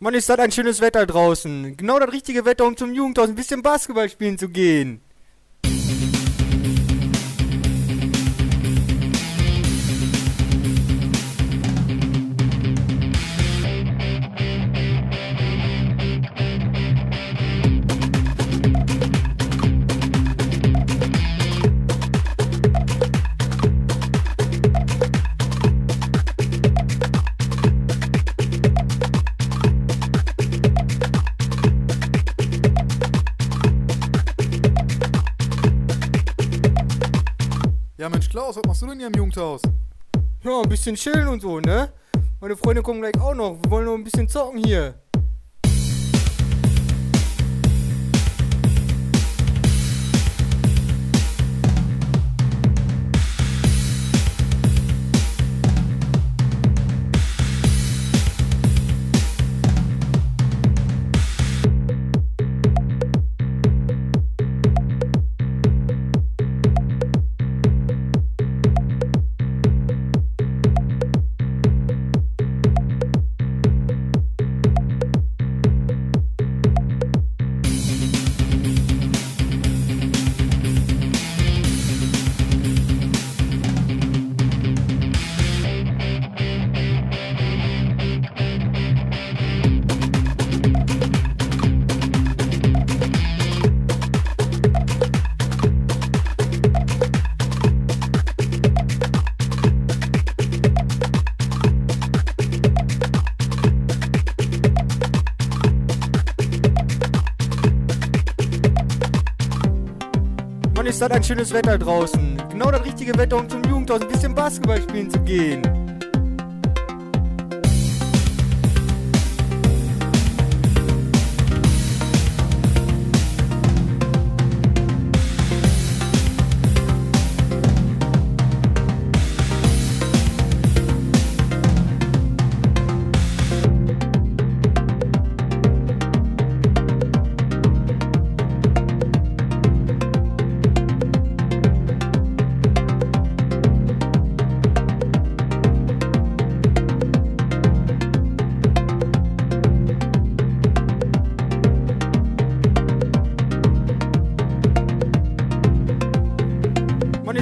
Mann, ist das ein schönes Wetter draußen. Genau das richtige Wetter, um zum Jugendhaus ein bisschen Basketball spielen zu gehen. Ja, Mensch, Klaus, was machst du denn hier im Jugendhaus? Ja, ein bisschen chillen und so, ne? Meine Freunde kommen gleich auch noch. Wir wollen noch ein bisschen zocken hier. Ist das ein schönes Wetter draußen. Genau das richtige Wetter, um zum Jugendhaus ein bisschen Basketball spielen zu gehen.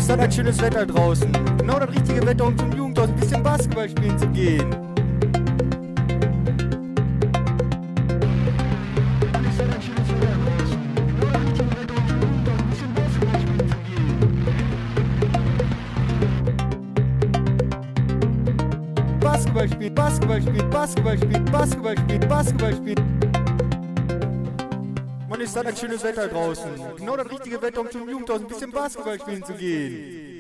Ist das ein schönes Wetter draußen. Genau das richtige Wetter, um zum Jugendhaus ein bisschen Basketball spielen zu gehen. Basketball spielen, Basketball spielen, Basketball spielen, Basketball spielen, Basketball spielen. Mann, ist das ein schönes Wetter draußen. Genau das richtige Wetter, um zum Jugendhaus ein bisschen Basketball spielen zu gehen.